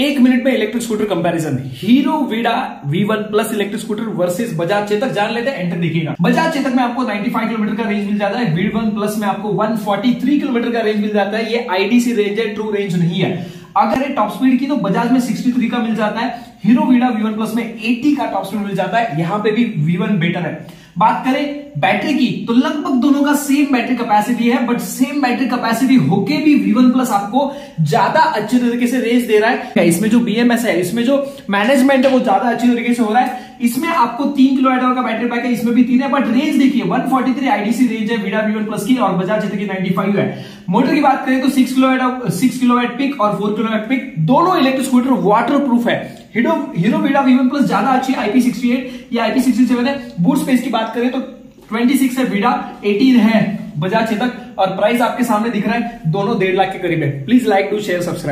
एक मिनट में electric scooter comparison Hero Vida V1 plus electric scooter versus Bajaj Chetak जान लेते हैं एंटर देखिएगा बजाज चेतक में आपको 95 किलोमीटर का रेंज मिल जाता है V1 प्लस में आपको 143 किलोमीटर का रेंज मिल जाता है, ये आईडीसी रेंज है ट्रू रेंज नहीं है। अगर ये टॉप स्पीड की तो बजाज में 63 का मिल जाता है हीरो वीडा V1 प्लस में 80 का टॉप स्पीड मिल जाता है, यहाँ पे भी V1 बेटर है। बात करें बैटरी की तो लगभग दोनों का सेम बैटरी कैपेसिटी है बट सेम बैटरी कैपेसिटी होके भी V1 प्लस आपको ज़्यादा अच्छे तरीके से रेंज दे रहा है। इसमें जो बीएमएस है, इसमें जो मैनेजमेंट है, वो ज़्यादा अच्छी तरीके से हो रहा है। इसमें आपको तीन किलो आवर का बैटरी पैक है, इसमें भी तीन है बट रेंज देखिए 143 आईडीसी रेंज है वीडा वी प्लस की, और बजाज जितने की 95 है। मोटर की बात करें तो six kilo six kilo peak और फोर किलो पिक दोनों इलेक्ट्रिक स्कूटर वाटर प्रूफ है। हीरो हीरो वीडा वी प्लस ज़्यादा अच्छी आईपी सिक्सटी एट या आईपी सिक्सटी सेवन है। बूट स्पेस की बात करें तो 26 है वीडा 18 है बजाज चेतक और प्राइस आपके सामने दिख रहा है दोनों डेढ़ लाख के करीब है। Please like to share subscribe